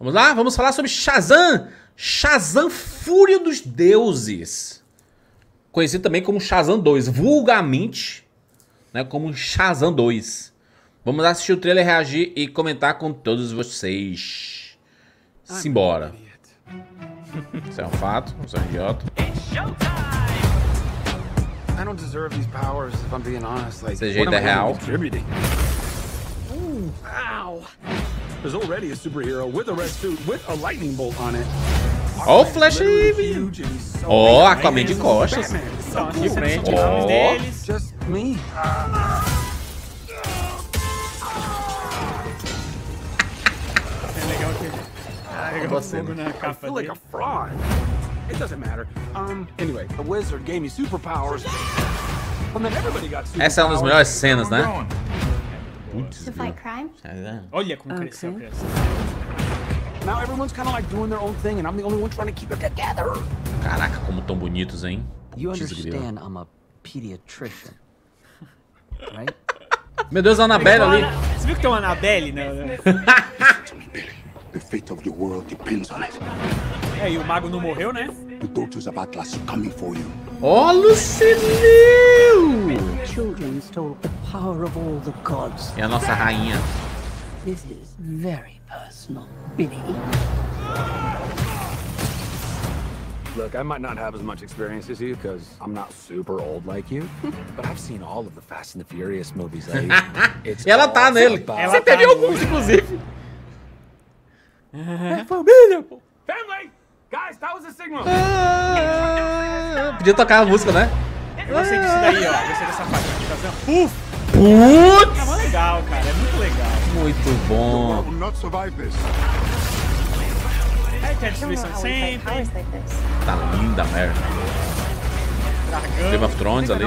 Vamos lá? Vamos falar sobre Shazam! Shazam Fúria dos Deuses. Conhecido também como Shazam 2, vulgarmente, né, como Shazam 2. Vamos assistir o trailer, reagir e comentar com todos vocês. Simbora. Isso é um fato, eu sou um idiota. I don't deserve these powers, if I'm being honest. Like, what am I really real. contributing? Ooh, ow. There's already a superhero with a red suit with a lightning bolt on it. Ó o Aquaman's Flash literally aí, huge and he's so Ó, big. Aquaman de costas. It's so de frente, Ó. os deles. Just me. Legal que fogo né? na I capa feel like a fraud. It doesn't matter. Um, anyway, the wizard gave me superpowers. And then everybody got superpowers. Essa é uma das melhores cenas, né? Putz, To fight crime? grila. Olha como cresceu a Ok. criança. Now everyone's kind of like doing their own thing, and I'm the only one trying to keep it together. Caraca, como tão bonitos, hein? You Putz, grila. understand I'm a pediatrician, right? Meu Deus, a Annabelle ali. Você viu que tem uma Anabelle? Né? The fate of your world depends on it. É, e o mago não morreu, né? The daughters of Atlas are coming for you. Ó, Lucinil! Children stole the power of all the gods. E a nossa rainha. This is very personal, Billy. Look, I might not have as much experience as you because I'm not super old like you, but I've seen all of the Fast and the Furious movies. E ela tá nele. Ela Você teve tá alguns, no- inclusive. Família, pô. family. Guys, that was a signal. Ah, Podia tocar a música, né? Eu gostei disso daí, ó. Gostei dessa parte aqui, tá vendo? Puf! É Putz! mó legal, cara. É muito legal. Muito bom. will not survive this. Aí tem a destruição sempre. Tá linda, merda. Game of Thrones ali.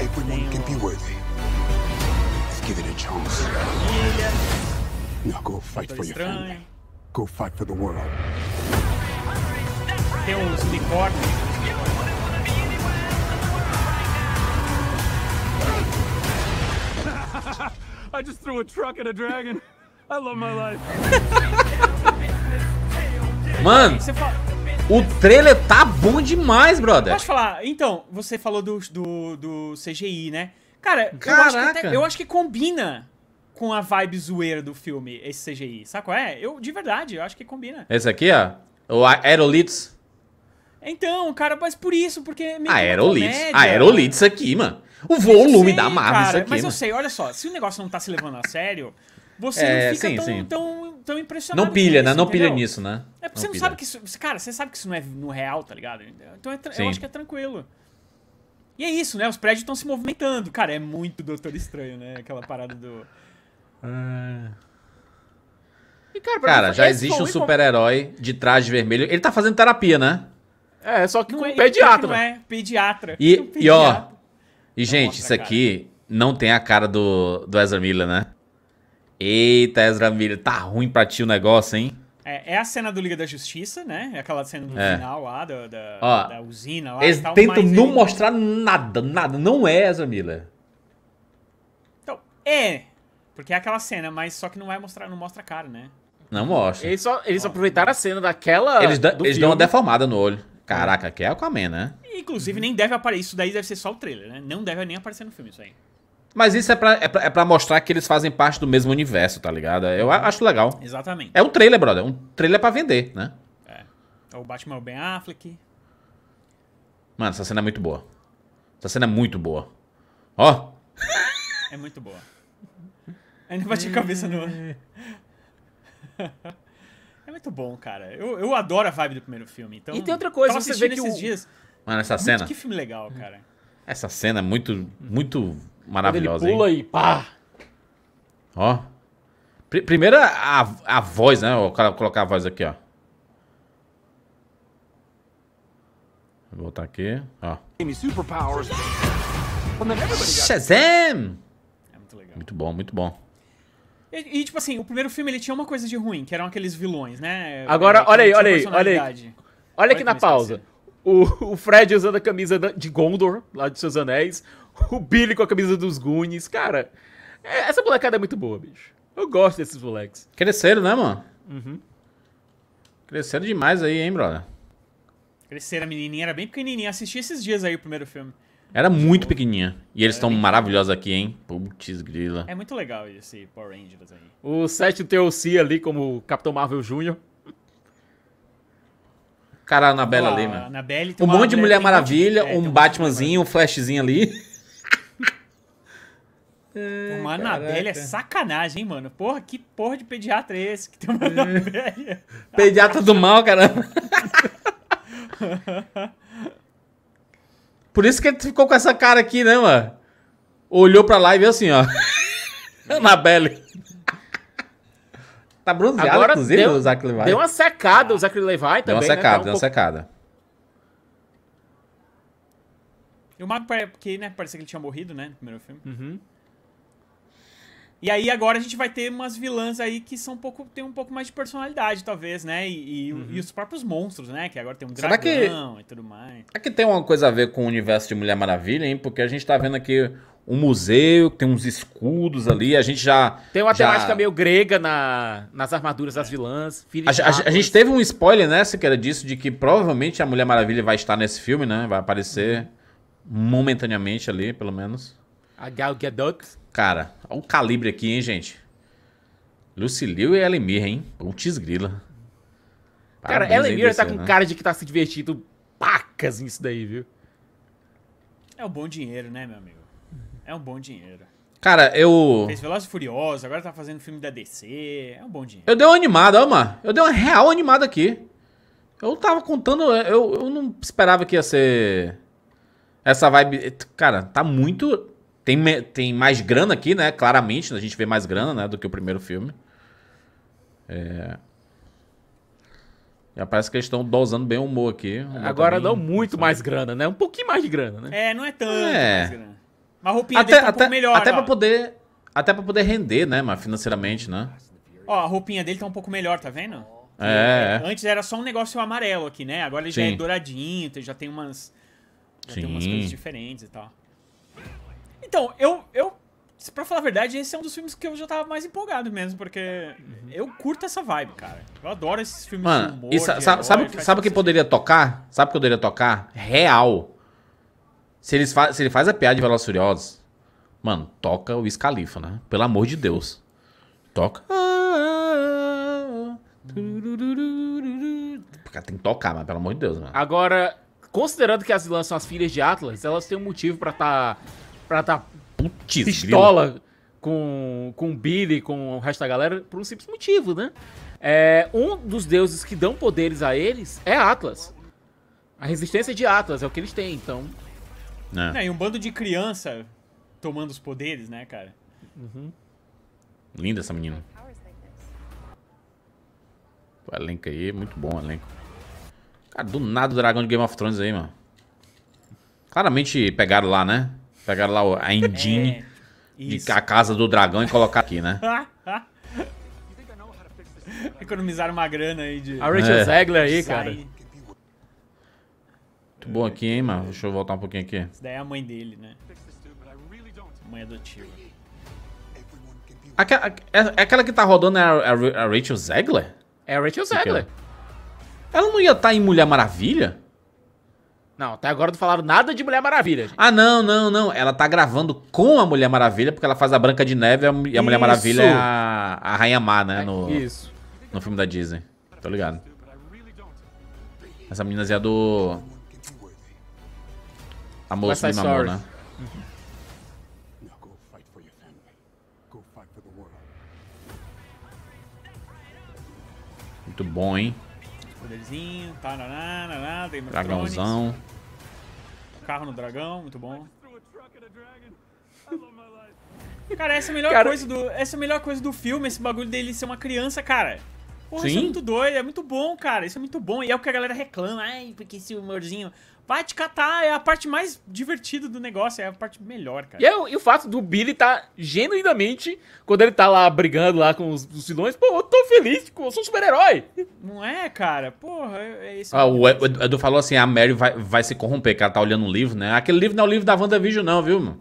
everyone can be worthy. Give it a chance. Now go fight for your Estranho. family. Go fight for the world. Tem uns unicórnios. I just threw a truck at a dragon. I love my life. Mano, fala... o trailer tá bom demais, brother. Pode falar. Então, você falou do, do, do CGI, né? Cara, eu acho, até- eu acho que combina com a vibe zoeira do filme, esse CGI. Sabe qual é? Eu, de verdade, eu acho que combina. Esse aqui, ó. O Aerolitos. Então, cara, mas por isso, porque é meio que uma Aerolitos. comédia. Aerolitos aqui, mano. O volume sei, da Marvel cara, isso aqui, Mas eu mano. sei, olha só, se o negócio não tá se levando a sério, você É, não fica sim, tão, sim. Tão, tão impressionado. Não pilha, né? isso, Não pilha entendeu? nisso, né? É porque você não pilha. sabe que isso. Cara, você sabe que isso não é no real, tá ligado? Então é eu acho que é tranquilo. E é isso, né? Os prédios estão se movimentando. Cara, é muito Doutor Estranho, né? Aquela parada do. E, cara, Cara, mim, já esse existe um o super-herói de traje vermelho. Ele tá fazendo terapia, né? É, só que Não com é, um pediatra. Não é, pediatra. E, Um e ó, pediatra. e gente, mostra isso cara. aqui não tem a cara do, do Ezra Miller, né? Eita, Ezra Miller, tá ruim pra ti o negócio, hein? É, é a cena do Liga da Justiça, né? É aquela cena do É. final lá, da, da, Ó, da usina lá. Eles e tal, tentam não ele- mostrar nada, nada. Não é Ezra Miller. Então, é. Porque é aquela cena, mas só que não vai mostrar, não mostra a cara, né? Não mostra. Eles só, eles aproveitaram a cena daquela. Eles, dão- do eles dão uma deformada no olho. Caraca, aqui é Aquaman, né? Inclusive, nem deve aparecer. Isso daí deve ser só o trailer, né? Não deve nem aparecer no filme, isso aí. Mas isso é pra, é, pra, é pra mostrar que eles fazem parte do mesmo universo, tá ligado? Eu acho legal. Exatamente. É um trailer, brother. Um trailer pra vender, né? É o Batman Ben Affleck. Mano, essa cena é muito boa. Essa cena é muito boa. Ó, É muito boa. Ainda bati a cabeça no. É muito bom, cara. Eu, eu adoro a vibe do primeiro filme. Então, E tem outra coisa, você vê que esses o- dias. mano, essa Muito cena. Que filme legal, cara. Essa cena é muito, muito Quando ele maravilhosa, pula hein? e pá. Ó. Pri- primeiro a, a voz, né? Eu quero colocar a voz aqui, ó. Vou botar aqui, ó. Gave me superpowers. And then everybody got Shazam! É muito legal. Muito bom, muito bom. E, e, tipo assim, o primeiro filme ele tinha uma coisa de ruim, que eram aqueles vilões, né? Agora, É, olha aí, olha aí, olha aí. Olha aqui Olha na pausa. O, o Fred usando a camisa de Gondor, lá de Seus Anéis. O Billy com a camisa dos Goonies. Cara, é- essa molecada é muito boa, bicho. Eu gosto desses moleques. Cresceram, né, mano? Cresceram demais aí, hein, brother? Cresceram, a menininha era bem pequenininha. Assisti esses dias aí o primeiro filme. Era muito pequenininha. E eles estão maravilhosos aqui, hein? Putz, grila. É muito legal esse Power Rangers aí. O Seth TLC ali como Capitão Marvel Jr. Cara, a Anabela ali, mano. Annabelle tem Um monte de Mulher Maravilha, um Batmanzinho, um Flashzinho ali. Mulher Maravilha. Uma Annabelle é sacanagem, hein, mano? Porra, que porra de pediatra é esse que tem uma Annabelle? Pediatra do mal, caramba. Por isso que ele ficou com essa cara aqui, né, mano? Olhou pra lá e viu assim, ó. Anabelle. Tá bronzeado, Agora inclusive, deu, o Zach Levi. deu uma secada o Zachary Levi também, Deu uma né? secada, Tá um deu uma pouco- secada. E o Mago, porque, né, parecia que ele tinha morrido, né, no primeiro filme. Uhum. E aí agora a gente vai ter umas vilãs aí que são um pouco, tem um pouco mais de personalidade, talvez, né? E, e- e os próprios monstros, né? Que agora tem um Será que- dragão e tudo mais. Será que tem uma coisa a ver com o universo de Mulher Maravilha, hein? Porque a gente tá vendo aqui um museu, tem uns escudos ali, a gente já... Tem uma já- temática meio grega na, nas armaduras das vilãs. filhos A, de a- a gente teve um spoiler, né, que era disso, de que provavelmente a Mulher Maravilha vai estar nesse filme, né? Vai aparecer momentaneamente ali, pelo menos. A Gal Gadot. Cara, olha o calibre aqui, hein, gente? Lucilio e Elimir, hein? Putz grila. Cara, Mirren tá com né? cara de que tá se divertindo pacas nisso daí, viu? É um bom dinheiro, né, meu amigo? É um bom dinheiro. Cara, eu... Fez Velozes e Furiosos, agora tá fazendo filme da DC. É um bom dinheiro. Eu dei uma animada, ó, mano. Eu dei uma real animada aqui. Eu tava contando, eu, eu não esperava que ia ser essa vibe. Cara, tá muito. Tem, tem mais grana aqui, né? Claramente, a gente vê mais grana, né? Do que o primeiro filme. É. Já parece que eles estão dosando bem o humor aqui. Humor Agora tá não bem- muito mais grana, né? Um pouquinho mais de grana, né? É, não é tanto É. mais grana. Mas a roupinha Até, dele tá um até, pouco melhor, até ó. pra poder. Até pra poder render, né, mas financeiramente, né? Ó, a roupinha dele tá um pouco melhor, tá vendo? É, é. Antes era só um negócio amarelo aqui, né? Agora ele já Sim. é douradinho, já tem umas. Já tem umas Sim. coisas diferentes e tal. Então, eu. eu pra falar a verdade, esse é um dos filmes que eu já tava mais empolgado mesmo, porque eu curto essa vibe, cara. Eu adoro esses filmes de Mano, humor. e sa- de sa- herói, sabe, faz sabe o que poderia tocar? Sabe o que poderia tocar? Real. Se, eles fa se ele faz a piada de Velozes e Furiosos, mano, toca o Wiz Khalifa, né? Pelo amor de Deus. Toca. Cara, tem que tocar, mas pelo amor de Deus, mano. Agora, considerando que as vilãs são as filhas de Atlas, elas têm um motivo pra tá. Pra tá Putz, pistola com, com o Billy, com o resto da galera, por um simples motivo, né? É, um dos deuses que dão poderes a eles é Atlas. A resistência de Atlas é o que eles têm, então. É, É, e um bando de criança tomando os poderes, né, cara? linda essa menina. O elenco aí, muito bom o elenco. Cara, do nada o dragão de Game of Thrones aí, mano. Claramente pegaram lá, né? Pegaram lá a engine É, de isso. a casa do dragão e colocaram aqui, né? Economizaram uma grana aí de. A Rachel É. Zegler aí, cara. Muito bom aqui, hein, mano? Deixa eu voltar um pouquinho aqui. Isso daí é a mãe dele, né? Mãe adotiva. Aquela, é, é aquela que tá rodando é a, a- a Rachel Zegler? É a Rachel Zegler. Ela não ia estar em Mulher Maravilha? Não, até agora não falaram nada de Mulher Maravilha. gente. Ah, não, não, não. Ela tá gravando com a Mulher Maravilha, porque ela faz a Branca de Neve e a, Mulher Isso. Maravilha é a, a Rainha Má, né? No, Isso. no filme da Disney. Tô ligado. Essa meninazinha do. A moça West do Side namoro, Story. né? Muito bom, hein? Poderzinho, tá, Dragãozão. Carro no dragão, muito bom. Cara, essa é a melhor Cara- coisa do. Essa é a melhor coisa do filme, esse bagulho dele ser uma criança, cara. Porra, isso é Sim. muito doido, é muito bom, cara. Isso é muito bom. E é o que a galera reclama. Ai, porque esse humorzinho. Vai te catar, é a parte mais divertida do negócio, é a parte melhor, cara. E, é o- e o fato do Billy tá genuinamente, quando ele tá lá brigando lá com os, os vilões, pô, eu tô feliz, eu sou um super-herói. Não é, cara? Porra, é, é isso. Ah, o Edu falou assim: a Mary vai, vai se corromper, que ela tá olhando um livro, né? Aquele livro não é o livro da WandaVision, não, viu, mano?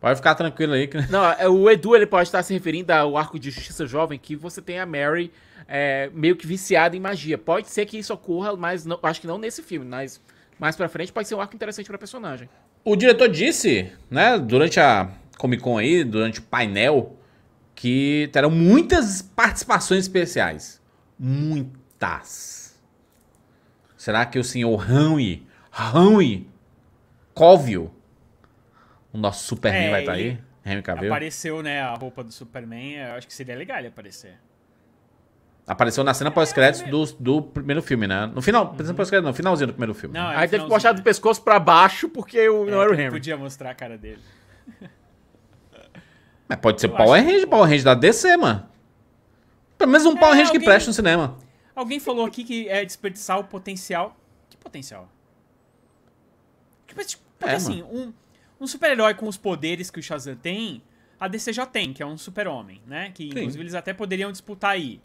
Pode ficar tranquilo aí. Que... Não, é, o Edu ele pode estar se referindo ao arco de Justiça Jovem, que você tem a Mary é, meio que viciada em magia. Pode ser que isso ocorra, mas não- acho que não nesse filme, mas mais pra frente pode ser um arco interessante pra personagem. O diretor disse, né, durante a Comic Con aí, durante o painel, que terão muitas participações especiais. Muitas. Será que o senhor Henry, Henry Cavill, o nosso Superman É, vai estar ele aí? Henry Cavill? Apareceu, né, a roupa do Superman. Eu acho que seria legal ele aparecer. Apareceu na cena pós-créditos do, do primeiro filme, né? No final, na pós-crédito, no finalzinho do primeiro filme. Não, é Aí teve que puxar do pescoço pra baixo porque o, não É, era o Henry. Podia mostrar a cara dele. Mas pode ser Eu Power Range, Power Range da DC, mano. Pelo menos um Power Range que preste no cinema. Alguém falou aqui que é desperdiçar o potencial. Que potencial? Tipo, tipo, porque É, assim, um, um super-herói com os poderes que o Shazam tem, a DC já tem, que é um super-homem, né? Que inclusive eles até poderiam disputar aí.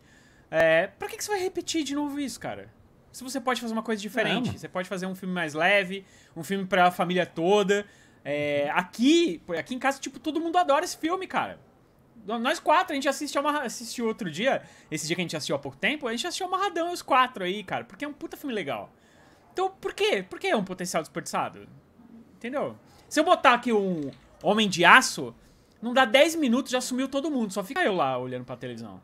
É, pra que, que você vai repetir de novo isso, cara? Se você pode fazer uma coisa diferente, mano. você pode fazer um filme mais leve, um filme pra família toda. É, aqui, aqui em casa, tipo, todo mundo adora esse filme, cara. Nós quatro, a gente assiste amarra- assistiu outro dia, esse dia que a gente assistiu há pouco tempo, a gente assistiu amarradão os quatro aí, cara, porque é um puta filme legal. Então, por quê? Por que é um potencial desperdiçado? Entendeu? Se eu botar aqui um Homem de Aço, não dá 10 minutos, já sumiu todo mundo, só fica eu lá olhando pra televisão.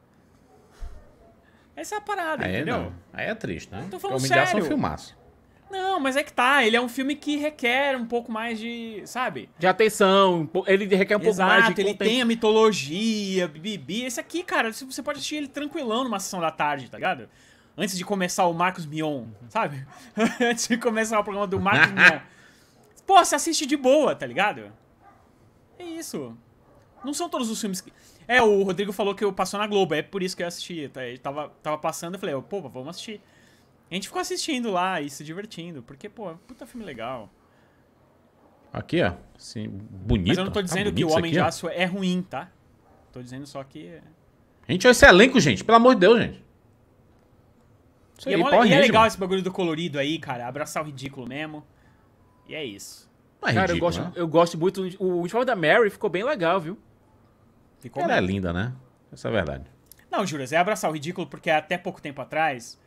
Essa é a parada, Aí entendeu? não. Aí é triste, né? Tô falando Porque é sério. filmaço. Não, mas é que tá, ele é um filme que requer um pouco mais de, sabe? De atenção, ele requer um pouco mais Exato, de ele contem- tem a mitologia, bibi. Esse aqui, cara, você- você pode assistir ele tranquilão numa sessão da tarde, tá ligado? Antes de começar o Marcos Mion, sabe? Antes de começar o programa do Marcos Mion. Pô, você assiste de boa, tá ligado? É isso. Não são todos os filmes que... É, o Rodrigo falou que eu passou na Globo, é por isso que eu assisti. Tá? Ele tava, tava passando, eu falei, pô, vamos assistir. A gente ficou assistindo lá e se divertindo, porque, pô, puta filme legal. Aqui, ó. Assim, bonito. Mas eu não tô Tá dizendo que bonito o Homem aqui, de ó. Aço é ruim, tá? Tô dizendo só que... Gente, olha esse elenco, gente. Pelo amor de Deus, gente. Isso E, é, aí, Power e é legal mano. esse bagulho do colorido aí, cara. Abraçar o ridículo mesmo. E é isso. É Cara, eu ridículo, gosto, né? eu gosto muito. O uniforme da Mary ficou bem legal, viu? Ficou Ela é mesmo. linda, né? Essa é a verdade. Não, Juras, é abraçar o ridículo porque até pouco tempo atrás,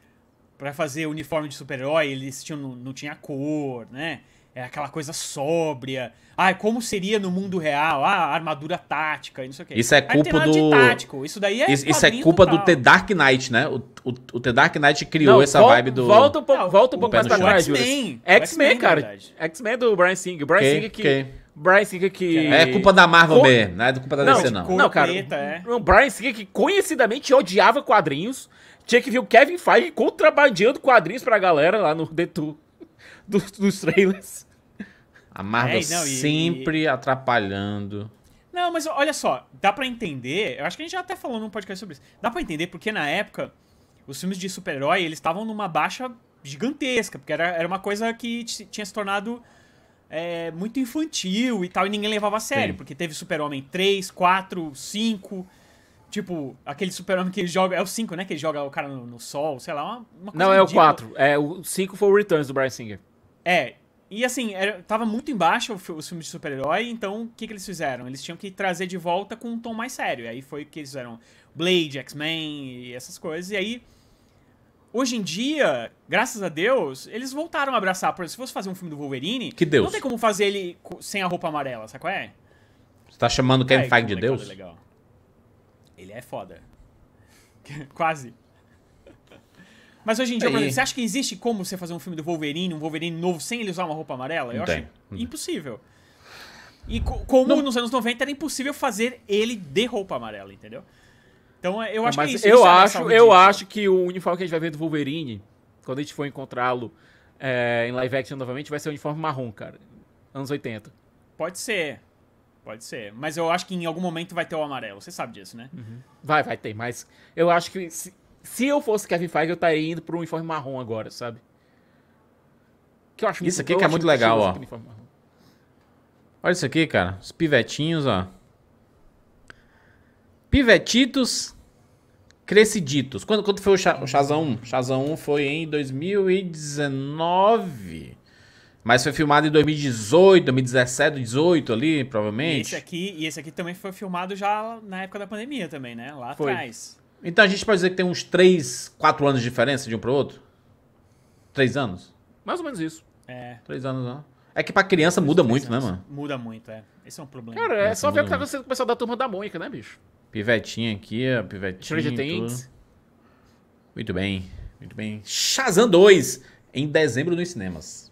pra fazer uniforme de super-herói, eles tinham, não, não tinha cor, né? É aquela coisa sóbria. Ai, como seria no mundo real? Ah, armadura tática e não sei o quê. Isso é culpa do- tático. Isso daí é Isso, isso é culpa total. do The Dark Knight, né? O, o, o The Dark Knight criou Não, essa vol- vibe do. Volta um pouco, Não, volta um pouco mais pra trás. X-Men. X-Men, cara. X-Men do Brian Singer. Brian Que- Singer que... que- Brian Singer que... É culpa da Marvel Co- B, não é culpa da Não, DC, não. Não, cara. preta, é. O Brian Singer que conhecidamente odiava quadrinhos. Tinha que ver o Kevin Feige contrabandeando quadrinhos pra galera lá no dentro dos, dos trailers. A Marvel É, não, e- sempre atrapalhando. Não, mas olha só, dá pra entender. Eu acho que a gente já até falou num podcast sobre isso. Dá pra entender porque na época os filmes de super-herói eles estavam numa baixa gigantesca, porque era, era uma coisa que tinha se tornado é, muito infantil e tal, e ninguém levava a sério, Sim. porque teve Super-Homem 3, 4, 5. Tipo, aquele super-homem que ele joga. É o 5, né? Que ele joga o cara no, no sol, sei lá. Uma, uma coisa Não, é o ridícula. 4. É, o 5 foi o Returns do Brian Singer. É. E assim, era, tava muito embaixo os filmes de super-herói, então o que, que eles fizeram? Eles tinham que trazer de volta com um tom mais sério. E aí foi que eles fizeram Blade, X-Men e essas coisas. E aí, hoje em dia, graças a Deus, eles voltaram a abraçar. Por exemplo, se fosse fazer um filme do Wolverine, Que Deus. não tem como fazer ele sem a roupa amarela, sabe qual é? Você tá chamando o Kevin Ai, Feige de molecada Deus? legal. Ele é foda. Quase. Mas hoje em dia, exemplo, você acha que existe como você fazer um filme do Wolverine, um Wolverine novo, sem ele usar uma roupa amarela? Eu Não acho tem. Não impossível. E co- como nos anos 90 era impossível fazer ele de roupa amarela, entendeu? Então eu acho Mas que é isso. eu é acho, eu acho que o uniforme que a gente vai ver do Wolverine, quando a gente for encontrá-lo é, em live action novamente, vai ser o uniforme marrom, cara. Anos 80. Pode ser. Pode ser. Mas eu acho que em algum momento vai ter o amarelo. Você sabe disso, né? Vai, vai ter, mas eu acho que se, se eu fosse Kevin Feige, eu estaria indo pro uniforme marrom agora, sabe? Que eu acho Isso aqui eu que é muito legal, ó. Olha isso aqui, cara. Os pivetinhos, ó. Pivetitos cresciditos. Quando, quando foi o, Cha, o Shazam 1? O Shazam 1 foi em 2019. Mas foi filmado em 2018, 2017, 2018 ali, E provavelmente. esse aqui, e esse aqui também foi filmado já na época da pandemia também, né? Lá Foi. atrás. Então a gente pode dizer que tem uns 3, 4 anos de diferença de um pro outro? 3 anos? Mais ou menos isso. É. 3 anos, não. É que pra criança muda muito, né, anos. mano? Muda muito, é. Esse é um problema. Cara, é Essa só ver o que tá acontecendo com o pessoal da turma da Mônica, né, bicho? Pivetinha aqui, ó, pivetinha. Muito bem, muito bem. Shazam 2, em dezembro nos cinemas.